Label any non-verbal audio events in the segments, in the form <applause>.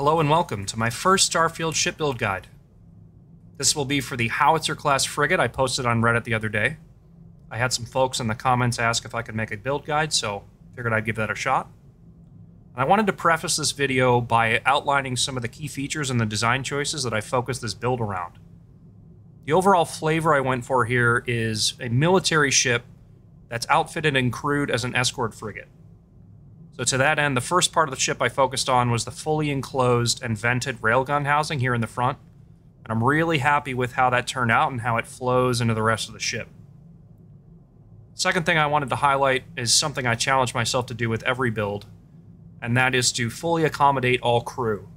Hello and welcome to my first Starfield ship build guide. This will be for the Howitzer class frigate I posted on Reddit the other day. I had some folks in the comments ask if I could make a build guide, so figured I'd give that a shot. And I wanted to preface this video by outlining some of the key features and the design choices that I focused this build around. The overall flavor I went for here is a military ship that's outfitted and crewed as an escort frigate. So to that end, the first part of the ship I focused on was the fully enclosed and vented railgun housing here in the front. And I'm really happy with how that turned out and how it flows into the rest of the ship. Second thing I wanted to highlight is something I challenge myself to do with every build, and that is to fully accommodate all crew.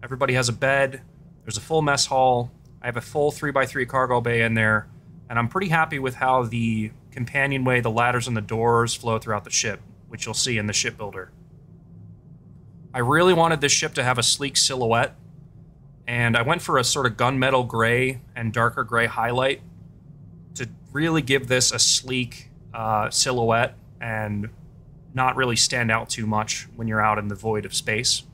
Everybody has a bed, there's a full mess hall, I have a full 3x3 cargo bay in there, and I'm pretty happy with how the companionway, the ladders, and the doors flow throughout the ship which you'll see in the shipbuilder. I really wanted this ship to have a sleek silhouette, and I went for a sort of gunmetal gray and darker gray highlight to really give this a sleek uh, silhouette and not really stand out too much when you're out in the void of space.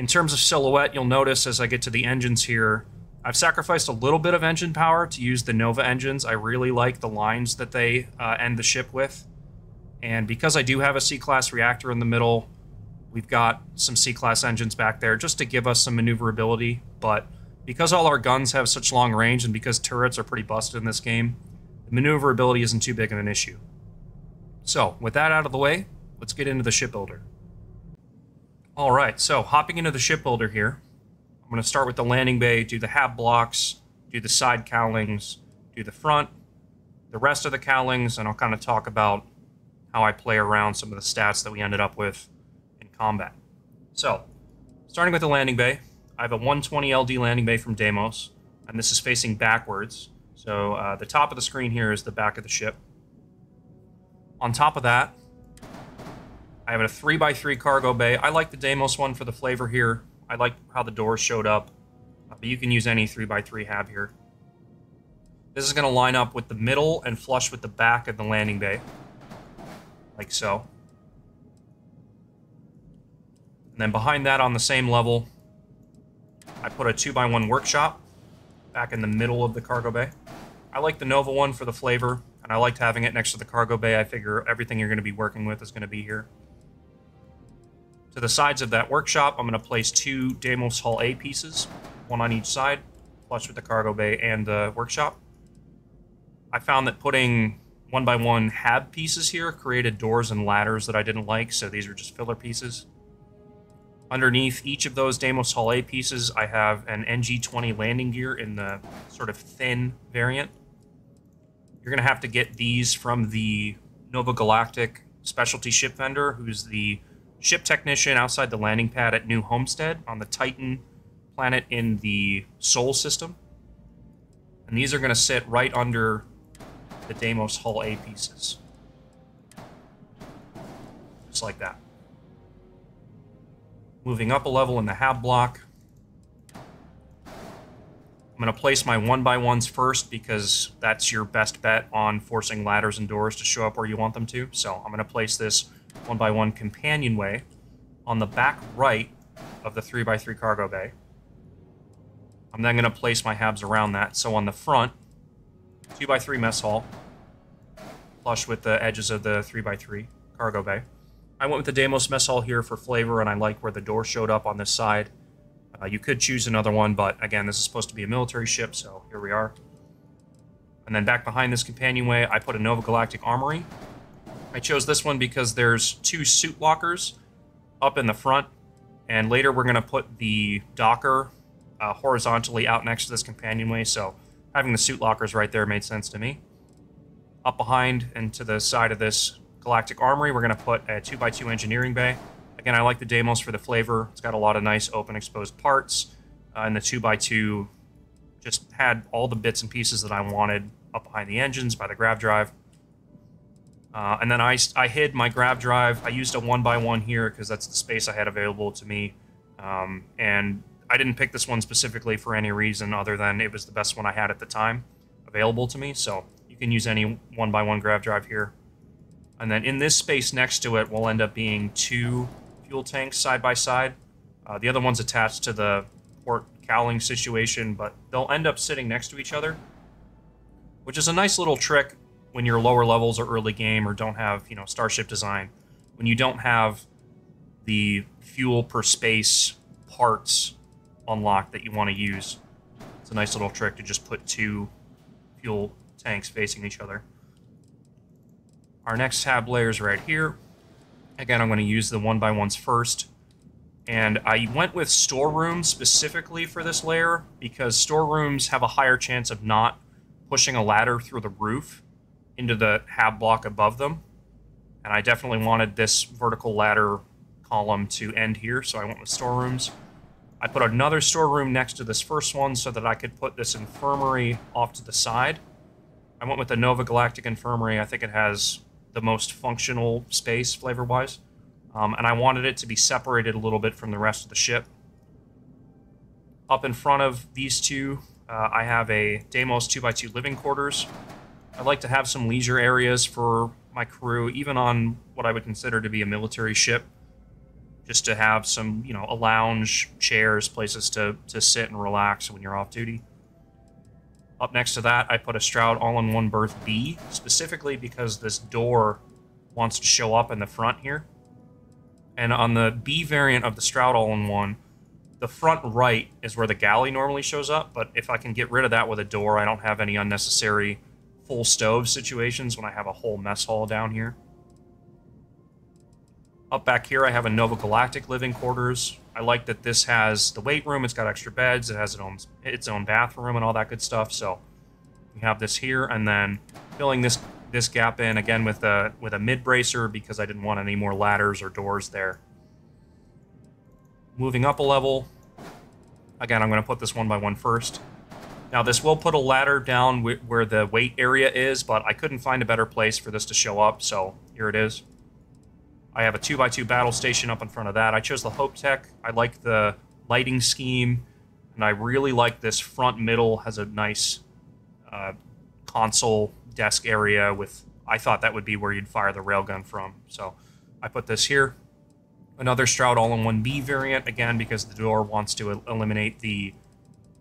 In terms of silhouette, you'll notice as I get to the engines here, I've sacrificed a little bit of engine power to use the Nova engines. I really like the lines that they uh, end the ship with. And because I do have a C-Class reactor in the middle, we've got some C-Class engines back there just to give us some maneuverability. But because all our guns have such long range and because turrets are pretty busted in this game, the maneuverability isn't too big of an issue. So, with that out of the way, let's get into the shipbuilder. Alright, so hopping into the shipbuilder here, I'm going to start with the landing bay, do the hab blocks, do the side cowlings, do the front, the rest of the cowlings, and I'll kind of talk about how I play around some of the stats that we ended up with in combat. So, starting with the landing bay, I have a 120 LD landing bay from Deimos, and this is facing backwards. So uh, the top of the screen here is the back of the ship. On top of that, I have a 3x3 cargo bay. I like the Deimos one for the flavor here. I like how the doors showed up, uh, but you can use any 3x3 hab here. This is going to line up with the middle and flush with the back of the landing bay like so. And then behind that on the same level, I put a 2x1 workshop back in the middle of the cargo bay. I like the Nova one for the flavor, and I liked having it next to the cargo bay. I figure everything you're going to be working with is going to be here. To the sides of that workshop, I'm going to place two Deimos Hull A pieces, one on each side, flush with the cargo bay and the workshop. I found that putting one by one hab pieces here created doors and ladders that I didn't like, so these are just filler pieces. Underneath each of those Deimos Hull A pieces, I have an NG-20 landing gear in the sort of thin variant. You're going to have to get these from the Nova Galactic specialty ship vendor, who's the ship technician outside the landing pad at New Homestead on the Titan planet in the Sol system. And these are going to sit right under the Deimos Hull A pieces. Just like that. Moving up a level in the hab block. I'm going to place my one by ones first because that's your best bet on forcing ladders and doors to show up where you want them to. So I'm going to place this one by one companionway on the back right of the 3x3 cargo bay. I'm then going to place my habs around that. So on the front, 2x3 mess hall, flush with the edges of the 3x3 cargo bay. I went with the Deimos mess hall here for flavor, and I like where the door showed up on this side. Uh, you could choose another one, but again, this is supposed to be a military ship, so here we are. And then back behind this companionway, I put a Nova Galactic Armory. I chose this one because there's two suit lockers up in the front, and later we're going to put the docker uh, horizontally out next to this companionway, so having the suit lockers right there made sense to me. Up behind and to the side of this Galactic Armory, we're going to put a 2x2 engineering bay. Again, I like the Deimos for the flavor. It's got a lot of nice open exposed parts, uh, and the 2x2 just had all the bits and pieces that I wanted up behind the engines by the grav drive. Uh, and then I, I hid my grav drive. I used a one by one here because that's the space I had available to me. Um, and I didn't pick this one specifically for any reason other than it was the best one I had at the time available to me. So you can use any one by one grav drive here. And then in this space next to it will end up being two fuel tanks side by side. Uh, the other one's attached to the port cowling situation, but they'll end up sitting next to each other, which is a nice little trick when you're lower levels or early game or don't have, you know, starship design. When you don't have the fuel per space parts unlocked that you want to use. It's a nice little trick to just put two fuel tanks facing each other. Our next hab layer is right here. Again, I'm going to use the one by ones first. And I went with storerooms specifically for this layer because storerooms have a higher chance of not pushing a ladder through the roof into the hab block above them. And I definitely wanted this vertical ladder column to end here, so I went with storerooms. I put another storeroom next to this first one so that I could put this infirmary off to the side. I went with the Nova Galactic Infirmary. I think it has the most functional space flavor-wise. Um, and I wanted it to be separated a little bit from the rest of the ship. Up in front of these two, uh, I have a Deimos 2x2 living quarters. I'd like to have some leisure areas for my crew, even on what I would consider to be a military ship, just to have some, you know, a lounge, chairs, places to, to sit and relax when you're off duty. Up next to that, I put a Stroud all-in-one berth B, specifically because this door wants to show up in the front here. And on the B variant of the Stroud all-in-one, the front right is where the galley normally shows up, but if I can get rid of that with a door, I don't have any unnecessary full stove situations when I have a whole mess hall down here. Up back here, I have a Nova Galactic living quarters. I like that this has the weight room, it's got extra beds, it has its own, its own bathroom and all that good stuff, so we have this here, and then filling this this gap in again with a with a mid bracer because I didn't want any more ladders or doors there. Moving up a level, again I'm going to put this one by one first. Now this will put a ladder down where the weight area is, but I couldn't find a better place for this to show up, so here it is. I have a 2x2 battle station up in front of that. I chose the HopeTech. I like the lighting scheme, and I really like this front middle has a nice uh, console desk area with, I thought that would be where you'd fire the railgun from. So I put this here. Another Stroud all-in-one B variant, again, because the door wants to eliminate the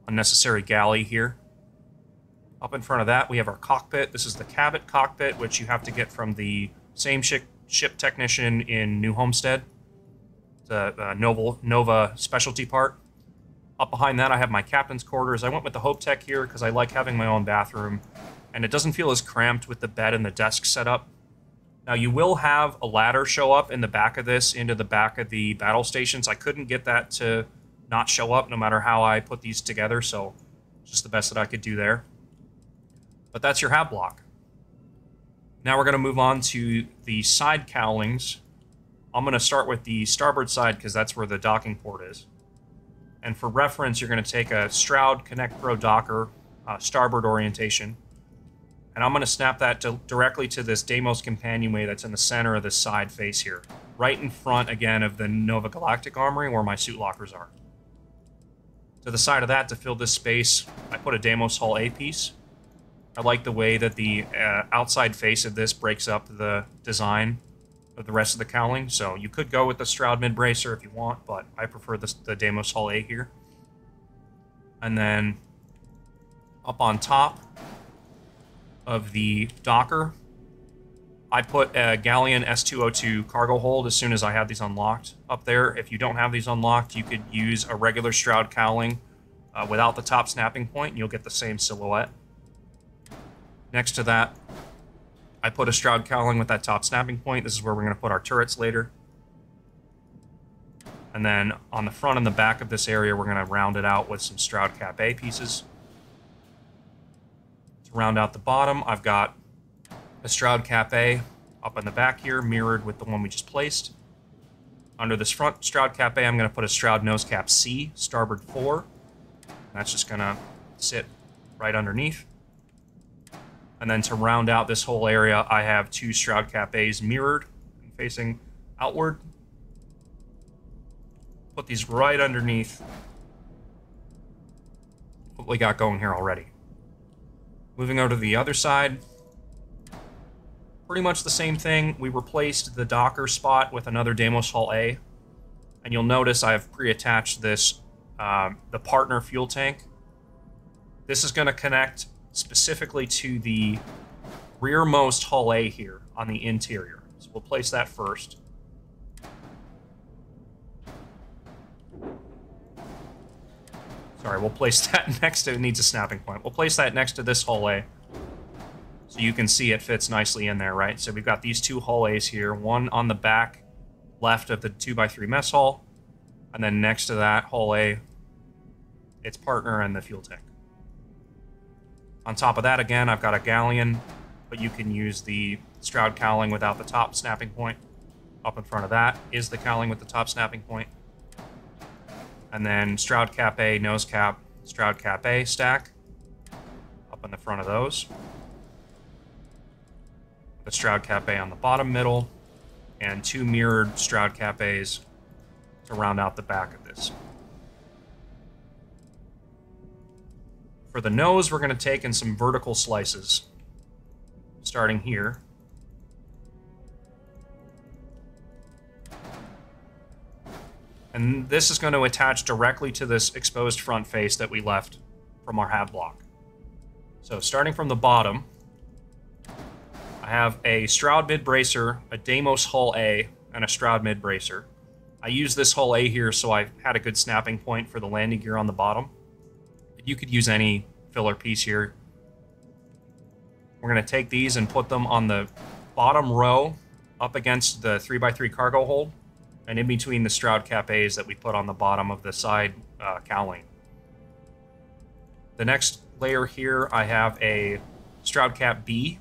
unnecessary galley here. Up in front of that, we have our cockpit. This is the Cabot cockpit, which you have to get from the same ship, ship technician in New Homestead. The uh, Nova, Nova specialty part. Up behind that, I have my captain's quarters. I went with the HopeTech here because I like having my own bathroom and it doesn't feel as cramped with the bed and the desk setup. Now, you will have a ladder show up in the back of this into the back of the battle stations. I couldn't get that to not show up no matter how I put these together, so just the best that I could do there. But that's your hab block. Now we're going to move on to the side cowlings. I'm going to start with the starboard side because that's where the docking port is. And for reference, you're going to take a Stroud Connect Pro Docker, uh, starboard orientation, and I'm going to snap that to, directly to this Deimos companionway that's in the center of this side face here. Right in front, again, of the Nova Galactic Armory where my suit lockers are. To the side of that, to fill this space, I put a Deimos Hull A piece. I like the way that the uh, outside face of this breaks up the design of the rest of the cowling. So you could go with the Stroud mid bracer if you want, but I prefer this, the Deimos Hull A here. And then up on top, of the Docker. I put a Galleon S202 cargo hold as soon as I had these unlocked up there. If you don't have these unlocked, you could use a regular Stroud cowling uh, without the top snapping point, and you'll get the same silhouette. Next to that, I put a Stroud cowling with that top snapping point. This is where we're going to put our turrets later. And then on the front and the back of this area, we're going to round it out with some Stroud Cap A pieces To round out the bottom, I've got a Stroud Cap A up in the back here, mirrored with the one we just placed. Under this front Stroud Cap A, I'm going to put a Stroud Nose Cap C, starboard 4. That's just going to sit right underneath. And then to round out this whole area, I have two Stroud Cap A's mirrored and facing outward. Put these right underneath what we got going here already. Moving over to the other side, pretty much the same thing. We replaced the Docker spot with another Deimos Hull A. And you'll notice I've pre-attached this, um, the partner fuel tank. This is going to connect specifically to the rearmost hull A here on the interior. So we'll place that first. Sorry, we'll place <laughs> that next to, it needs a snapping point. We'll place that next to this hull A. So you can see it fits nicely in there, right? So we've got these two hull A's here, one on the back left of the 2x3 mess hall, and then next to that hull A, its partner and the fuel tank. On top of that, again, I've got a galleon, but you can use the Stroud cowling without the top snapping point. Up in front of that is the cowling with the top snapping point. And then Stroud Cap A, nose cap, Stroud Cap A stack up in the front of those the Stroud Cap A on the bottom middle, and two mirrored Stroud Cap A's to round out the back of this. For the nose, we're going to take in some vertical slices, starting here. And this is going to attach directly to this exposed front face that we left from our hab block. So starting from the bottom, I have a Stroud mid bracer, a Deimos hull A, and a Stroud mid bracer. I use this hull A here so I had a good snapping point for the landing gear on the bottom. You could use any filler piece here. We're going to take these and put them on the bottom row up against the 3x3 cargo hold and in between the Stroud Cap A's that we put on the bottom of the side uh, cowling. The next layer here, I have a Stroud Cap B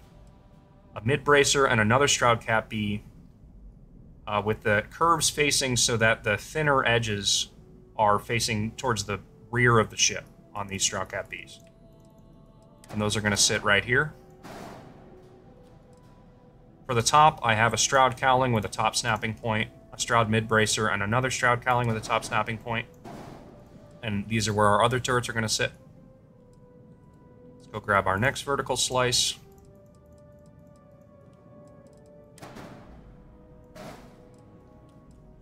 a mid bracer, and another Stroud Cap B uh, with the curves facing so that the thinner edges are facing towards the rear of the ship on these Stroud Cap Bs. And those are going to sit right here. For the top, I have a Stroud cowling with a top snapping point, a Stroud mid bracer, and another Stroud cowling with a top snapping point. And these are where our other turrets are going to sit. Let's go grab our next vertical slice.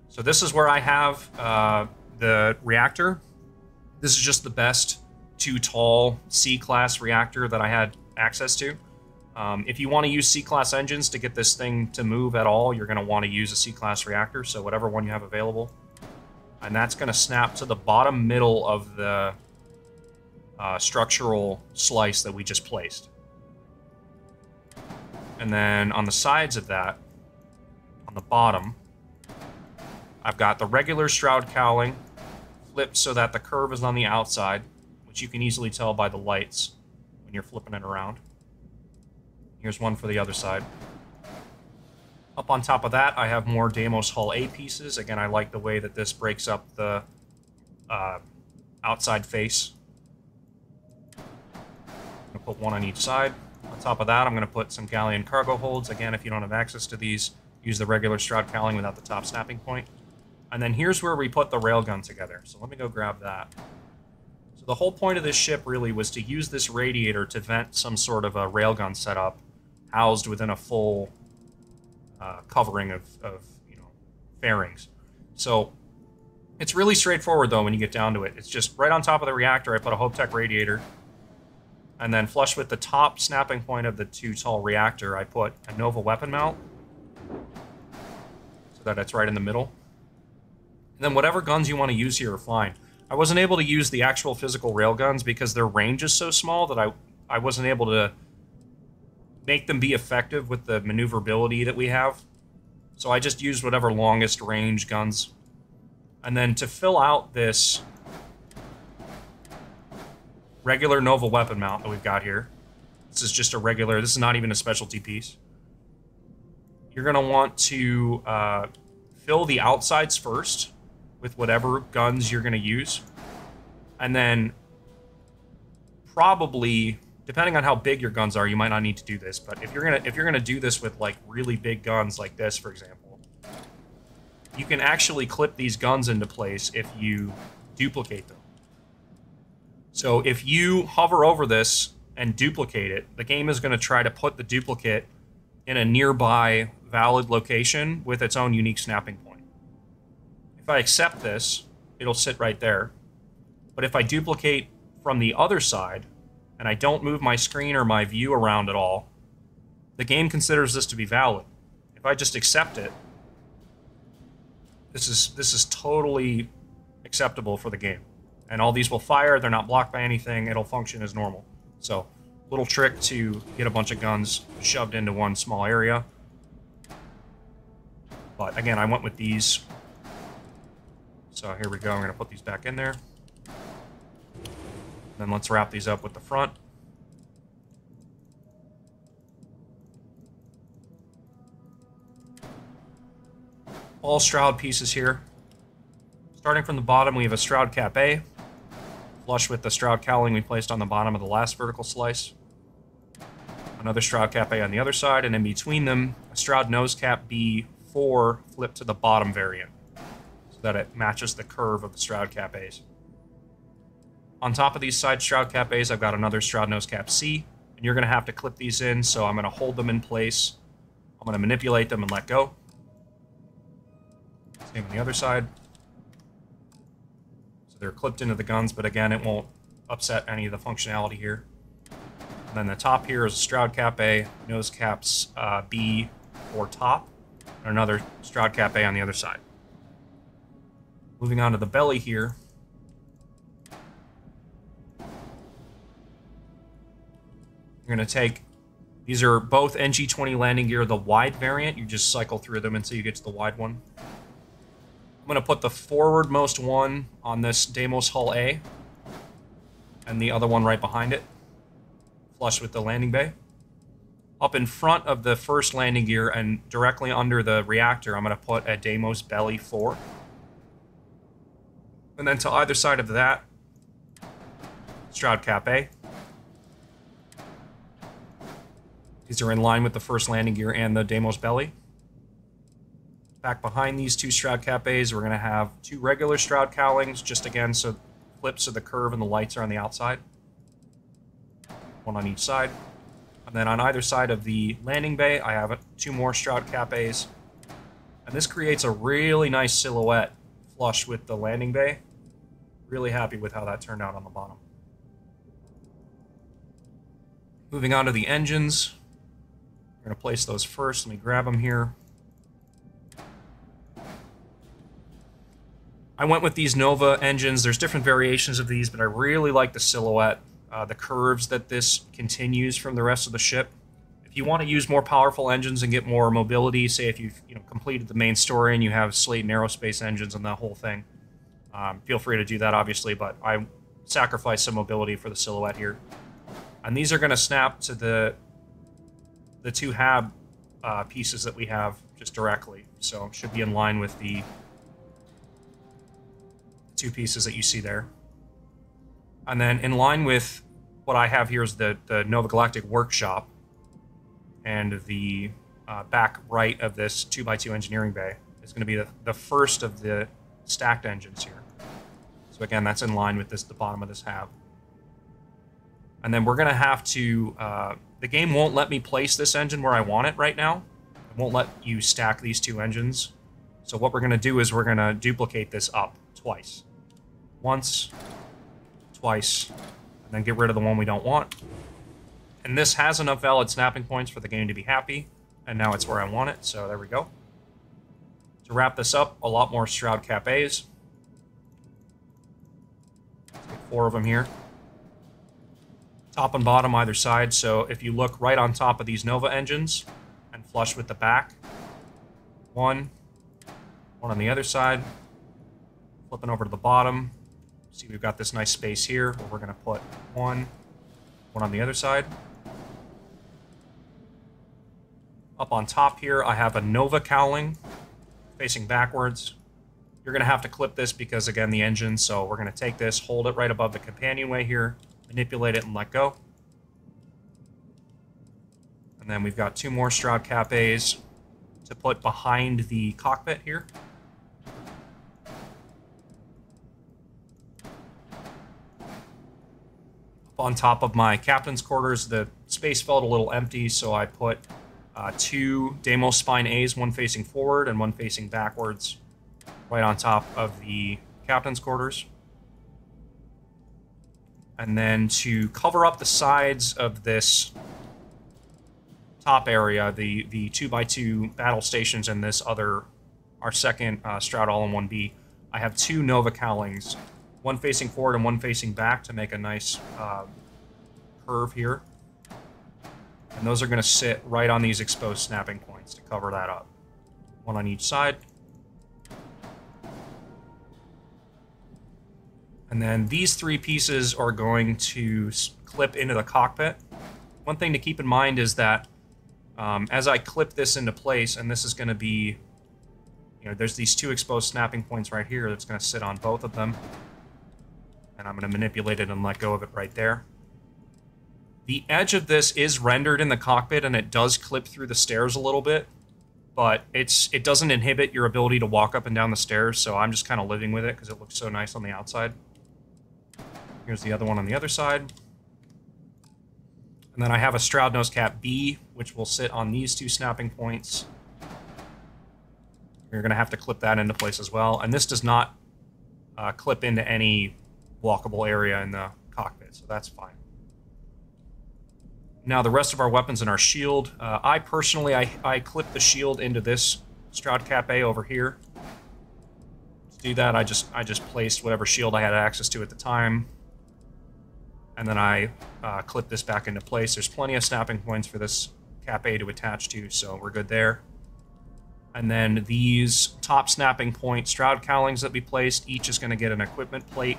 So this is where I have uh, the reactor. This is just the best too tall C-class reactor that I had access to. Um, if you want to use C-class engines to get this thing to move at all, you're going to want to use a C-class reactor, so whatever one you have available. And that's going to snap to the bottom middle of the uh, structural slice that we just placed. And then on the sides of that, on the bottom, I've got the regular Stroud cowling flipped so that the curve is on the outside, which you can easily tell by the lights when you're flipping it around. Here's one for the other side. Up on top of that, I have more Deimos Hull A pieces. Again, I like the way that this breaks up the uh, outside face. I'm going to put one on each side. On top of that, I'm going to put some Galleon cargo holds. Again, if you don't have access to these, use the regular Stroud cowling without the top snapping point. And then here's where we put the railgun together. So let me go grab that. So the whole point of this ship really was to use this radiator to vent some sort of a railgun setup housed within a full uh, covering of, of, you know, fairings. So it's really straightforward, though, when you get down to it. It's just right on top of the reactor, I put a HopeTech radiator. And then flush with the top snapping point of the too tall reactor, I put a Nova weapon mount. So that it's right in the middle And then whatever guns you want to use here are fine. I wasn't able to use the actual physical railguns because their range is so small that I, I wasn't able to make them be effective with the maneuverability that we have. So I just used whatever longest range guns. And then to fill out this regular Nova weapon mount that we've got here, this is just a regular, this is not even a specialty piece. You're going to want to uh, fill the outsides first with whatever guns you're going to use. And then probably depending on how big your guns are, you might not need to do this, but if you're going to if you're going to do this with like really big guns like this for example, you can actually clip these guns into place if you duplicate them. So if you hover over this and duplicate it, the game is going to try to put the duplicate in a nearby valid location with its own unique snapping point. If I accept this, it'll sit right there. But if I duplicate from the other side, and I don't move my screen or my view around at all, the game considers this to be valid. If I just accept it, this is this is totally acceptable for the game. And all these will fire, they're not blocked by anything, it'll function as normal. So, little trick to get a bunch of guns shoved into one small area. But again, I went with these. So here we go, I'm going to put these back in there. Then let's wrap these up with the front. All Stroud pieces here. Starting from the bottom, we have a Stroud Cap A, flush with the Stroud cowling we placed on the bottom of the last vertical slice. Another Stroud Cap A on the other side, and in between them, a Stroud Nose Cap B4 flipped to the bottom variant, that it matches the curve of the Stroud Cap A's. On top of these side Stroud Cap A's, I've got another Stroud Nose Cap C, and you're going to have to clip these in, so I'm going to hold them in place. I'm going to manipulate them and let go. Same on the other side. So they're clipped into the guns, but again, it won't upset any of the functionality here. And then the top here is a Stroud Cap A, nose caps uh, B or top, and another Stroud Cap A on the other side. Moving on to the belly here, You're going to take, these are both NG20 landing gear, the wide variant. You just cycle through them until you get to the wide one. I'm going to put the forwardmost one on this Deimos Hull A, and the other one right behind it, flush with the landing bay. Up in front of the first landing gear and directly under the reactor, I'm going to put a Deimos Belly 4. And then to either side of that, Stroud Cap. These are in line with the first landing gear and the Deimos belly. Back behind these two Stroud Cap A's, we're going to have two regular Stroud cowlings, just again, so flips of the curve and the lights are on the outside. One on each side. And then on either side of the landing bay, I have two more Stroud Cap A's. And this creates a really nice silhouette flush with the landing bay. Really happy with how that turned out on the bottom. Moving on to the engines. We're going to place those first. Let me grab them here. I went with these Nova engines. There's different variations of these, but I really like the silhouette, uh, the curves that this continues from the rest of the ship. If you want to use more powerful engines and get more mobility, say if you've you know, completed the main story and you have Slayton Aerospace engines and that whole thing, um, feel free to do that, obviously, but I sacrifice some mobility for the silhouette here. And these are going to snap to the the two hab uh, pieces that we have just directly. So it should be in line with the two pieces that you see there. And then in line with what I have here is the, the Nova Galactic Workshop and the uh, back right of this 2x2 engineering bay is going to be the, the first of the stacked engines here. So again, that's in line with this the bottom of this hab. And then we're going to have to uh, the game won't let me place this engine where I want it right now. It won't let you stack these two engines. So what we're going to do is we're going to duplicate this up twice. Once, twice, and then get rid of the one we don't want. And this has enough valid snapping points for the game to be happy, and now it's where I want it, so there we go. To wrap this up, a lot more Stroud Cap A's. Four of them here top and bottom either side. So if you look right on top of these Nova engines and flush with the back, one, one on the other side, flipping over to the bottom. See, we've got this nice space here where we're going to put one, one on the other side. Up on top here, I have a Nova cowling facing backwards. You're going to have to clip this because, again, the engine, so we're going to take this, hold it right above the companionway here, manipulate it and let go. And then we've got two more Stroud Cap A's to put behind the cockpit here. Up on top of my captain's quarters, the space felt a little empty, so I put uh, two Deimos Spine A's, one facing forward and one facing backwards, right on top of the captain's quarters. And then to cover up the sides of this top area, the the two by two battle stations and this other, our second uh, Stroud All-in-1B, I have two Nova Cowlings, one facing forward and one facing back to make a nice uh, curve here. And those are going to sit right on these exposed snapping points to cover that up. One on each side. And then these three pieces are going to clip into the cockpit. One thing to keep in mind is that um, as I clip this into place, and this is going to be, you know, there's these two exposed snapping points right here that's going to sit on both of them. And I'm going to manipulate it and let go of it right there. The edge of this is rendered in the cockpit, and it does clip through the stairs a little bit, but it's it doesn't inhibit your ability to walk up and down the stairs, so I'm just kind of living with it because it looks so nice on the outside. Here's the other one on the other side. And then I have a Stroud Nose Cap B, which will sit on these two snapping points. You're going to have to clip that into place as well. And this does not uh, clip into any walkable area in the cockpit, so that's fine. Now the rest of our weapons and our shield. Uh, I personally, I, I clip the shield into this Stroud Cap A over here. To do that, I just I just placed whatever shield I had access to at the time and then I uh, clip this back into place. There's plenty of snapping points for this cap A to attach to, so we're good there. And then these top snapping point Stroud cowlings that we placed, each is going to get an equipment plate.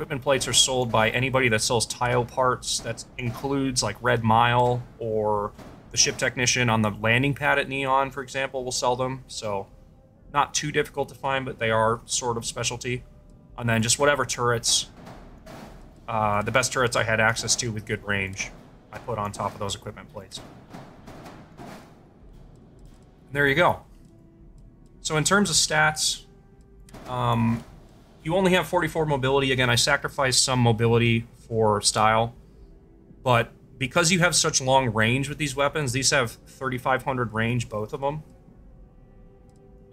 Equipment plates are sold by anybody that sells Taiyo parts. That includes like Red Mile or the ship technician on the landing pad at Neon, for example, will sell them. So not too difficult to find, but they are sort of specialty. And then just whatever turrets uh, the best turrets I had access to with good range, I put on top of those equipment plates. There you go. So in terms of stats, um, you only have 44 mobility. Again, I sacrificed some mobility for style, but because you have such long range with these weapons, these have 3,500 range, both of them.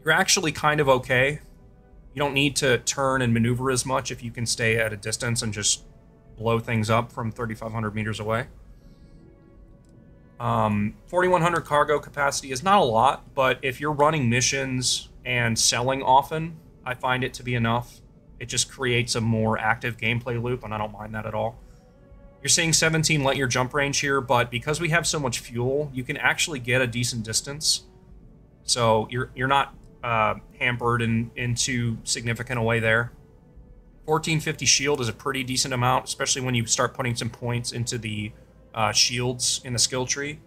You're actually kind of okay. You don't need to turn and maneuver as much if you can stay at a distance and just blow things up from 3,500 meters away. Um, 4,100 cargo capacity is not a lot, but if you're running missions and selling often, I find it to be enough. It just creates a more active gameplay loop, and I don't mind that at all. You're seeing 17 light year jump range here, but because we have so much fuel, you can actually get a decent distance. So you're you're not uh, hampered in into significant away there. 1450 shield is a pretty decent amount, especially when you start putting some points into the uh, shields in the skill tree.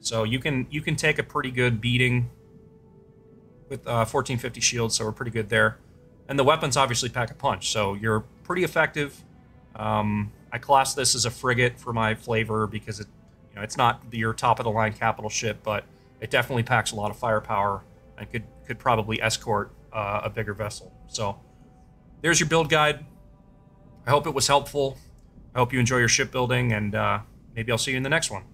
So you can you can take a pretty good beating with uh, 1450 shield, so we're pretty good there. And the weapons obviously pack a punch, so you're pretty effective. Um, I class this as a frigate for my flavor because it, you know, it's not your top of the line capital ship, but it definitely packs a lot of firepower and could could probably escort uh, a bigger vessel. So there's your build guide. I hope it was helpful. I hope you enjoy your shipbuilding, and uh, maybe I'll see you in the next one.